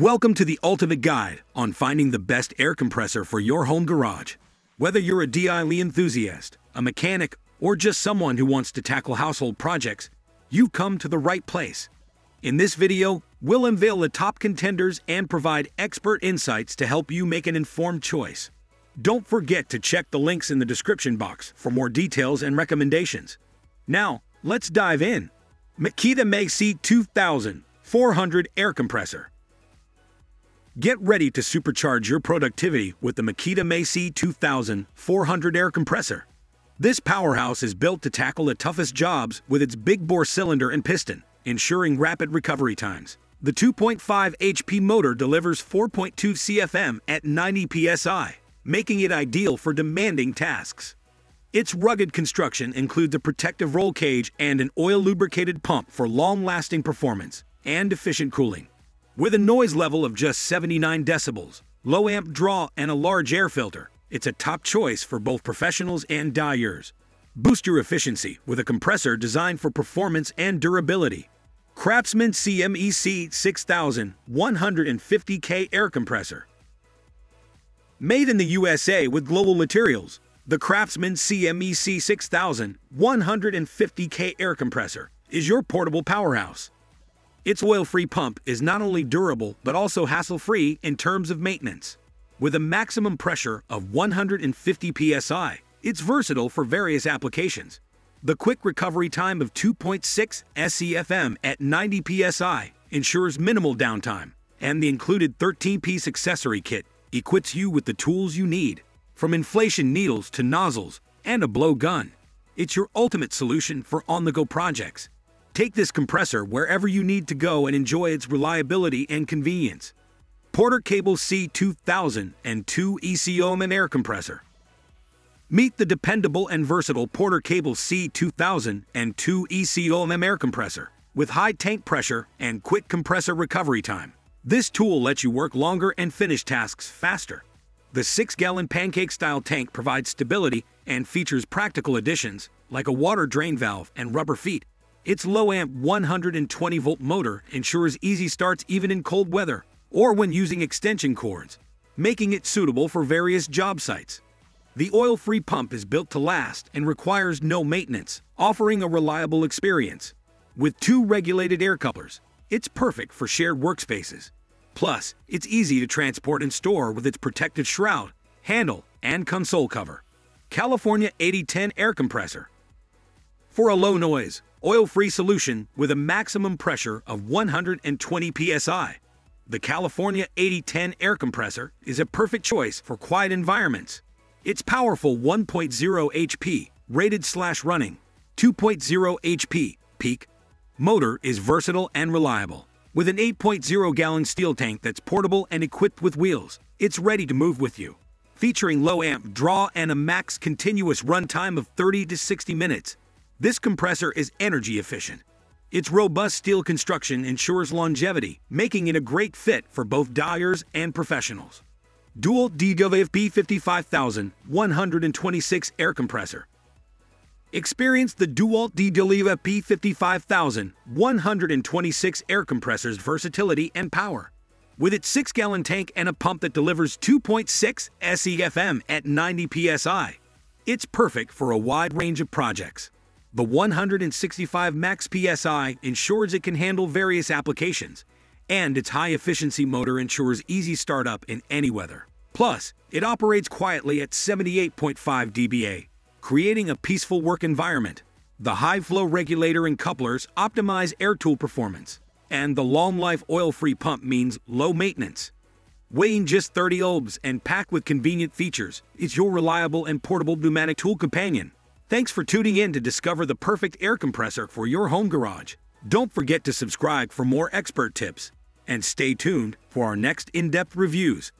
Welcome to the ultimate guide on finding the best air compressor for your home garage. Whether you're a DIY enthusiast, a mechanic, or just someone who wants to tackle household projects, you've come to the right place. In this video, we'll unveil the top contenders and provide expert insights to help you make an informed choice. Don't forget to check the links in the description box for more details and recommendations. Now, let's dive in. Makita Macy 2000 400 Air Compressor Get ready to supercharge your productivity with the Makita Macy 2000 400 air compressor. This powerhouse is built to tackle the toughest jobs with its big bore cylinder and piston, ensuring rapid recovery times. The 2.5 HP motor delivers 4.2 CFM at 90 psi, making it ideal for demanding tasks. Its rugged construction includes a protective roll cage and an oil lubricated pump for long lasting performance and efficient cooling. With a noise level of just 79 decibels, low amp draw, and a large air filter, it's a top choice for both professionals and dyers. Boost your efficiency with a compressor designed for performance and durability. Craftsman CMEC 6000 150K Air Compressor. Made in the USA with global materials, the Craftsman CMEC 6000 150K Air Compressor is your portable powerhouse. Its oil-free pump is not only durable but also hassle-free in terms of maintenance. With a maximum pressure of 150 psi, it's versatile for various applications. The quick recovery time of 2.6 SCFM at 90 psi ensures minimal downtime, and the included 13-piece accessory kit equips you with the tools you need, from inflation needles to nozzles and a blow gun. It's your ultimate solution for on-the-go projects. Take this compressor wherever you need to go and enjoy its reliability and convenience. Porter Cable C2000 and 2 ECOM air compressor. Meet the dependable and versatile Porter Cable C2000 and 2 ECOM air compressor with high tank pressure and quick compressor recovery time. This tool lets you work longer and finish tasks faster. The 6-gallon pancake-style tank provides stability and features practical additions like a water drain valve and rubber feet its low amp 120 volt motor ensures easy starts even in cold weather or when using extension cords, making it suitable for various job sites. The oil-free pump is built to last and requires no maintenance, offering a reliable experience. With two regulated air couplers, it's perfect for shared workspaces. Plus, it's easy to transport and store with its protective shroud, handle, and console cover. California 8010 Air Compressor For a low noise, oil-free solution with a maximum pressure of 120 psi. The California 8010 air compressor is a perfect choice for quiet environments. Its powerful 1.0 HP rated slash running 2.0 HP peak motor is versatile and reliable. With an 8.0 gallon steel tank that's portable and equipped with wheels, it's ready to move with you. Featuring low amp draw and a max continuous runtime of 30 to 60 minutes, this compressor is energy efficient. Its robust steel construction ensures longevity, making it a great fit for both dyers and professionals. DeWalt DWFP 55126 air compressor. Experience the DeWalt DWFP 55126 air compressor's versatility and power. With its 6-gallon tank and a pump that delivers 2.6 SCFM at 90 psi, it's perfect for a wide range of projects. The 165 max PSI ensures it can handle various applications, and its high-efficiency motor ensures easy startup in any weather. Plus, it operates quietly at 78.5 dBA, creating a peaceful work environment. The high-flow regulator and couplers optimize air tool performance, and the long-life oil-free pump means low maintenance. Weighing just 30 ohms and packed with convenient features, it's your reliable and portable pneumatic tool companion. Thanks for tuning in to discover the perfect air compressor for your home garage. Don't forget to subscribe for more expert tips, and stay tuned for our next in-depth reviews.